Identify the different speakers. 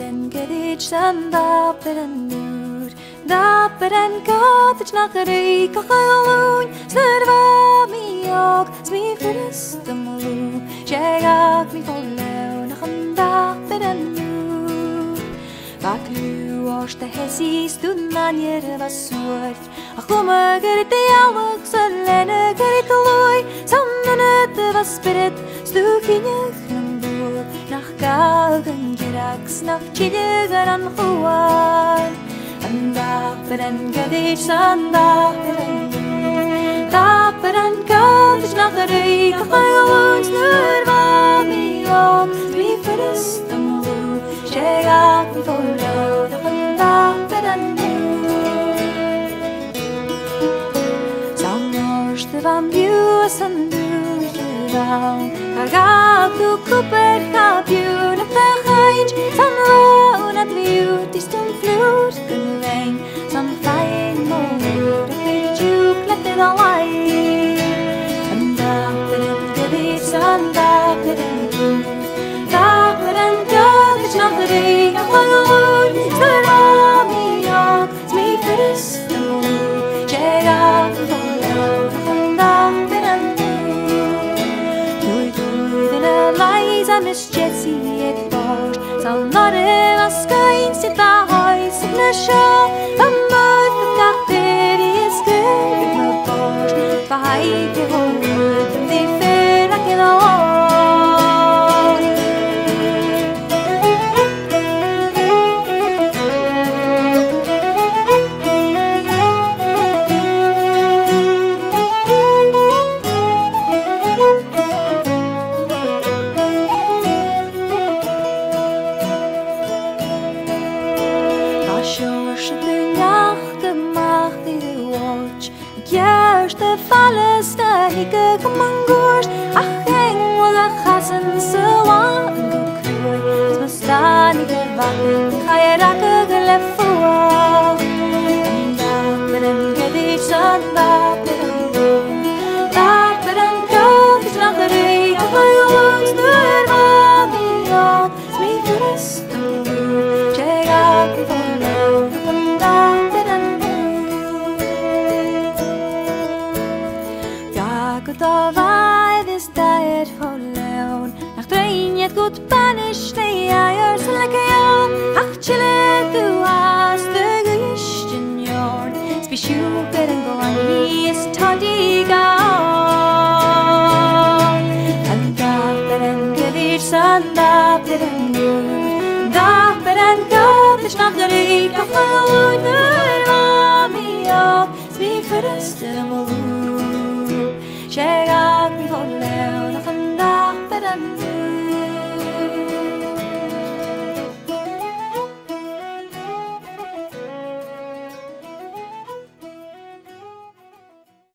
Speaker 1: an gadid an dapid an nur Dapid an gadid na gari kachalun Snurva mi og zmi fyrst amlu Shegak mi follew nach an dapid an nur Vak lu osh ta hesi stun man yer vasurt Ach lumme gari te almak sa lene gari taloy Samnanat vaspirit stukhinjach nam Girax nach chidigan an chuan An dapper en gedich san dapper en Dapper en gadich nach a rei cachalún snurva mi am lú Sjegak mi van bjua san duige vaun Kagak du kuper bjua na pechaint San raun at viut i stund flut gun vein San fein at vi juk let it all An dapper en gedit san dapper en Dapper en gadich nach a rei cachalún Snurva mi og smi fyrst am lú Sjegak lais a mis Jessie et bort Sal nare a skain sit a hoes yn y sio Fa mwyd y gachder i ysgyd my bort Fa haid gosht e falas të hikë këmëngosht A hengë o dhe khasën së lanë Në kryoj së më stani të vakën Ka e rakë gële fua Në ndakë në ngedi që në bakë god banish det jag gör så länge jag Ach chile du hast du gishtin jorn Spi sjuker en gång i is tadiga Han dapper en gedir san dapper en nur Dapper en gadis nach der rik och halunur Mami och smi förresten am lur Sjegak mi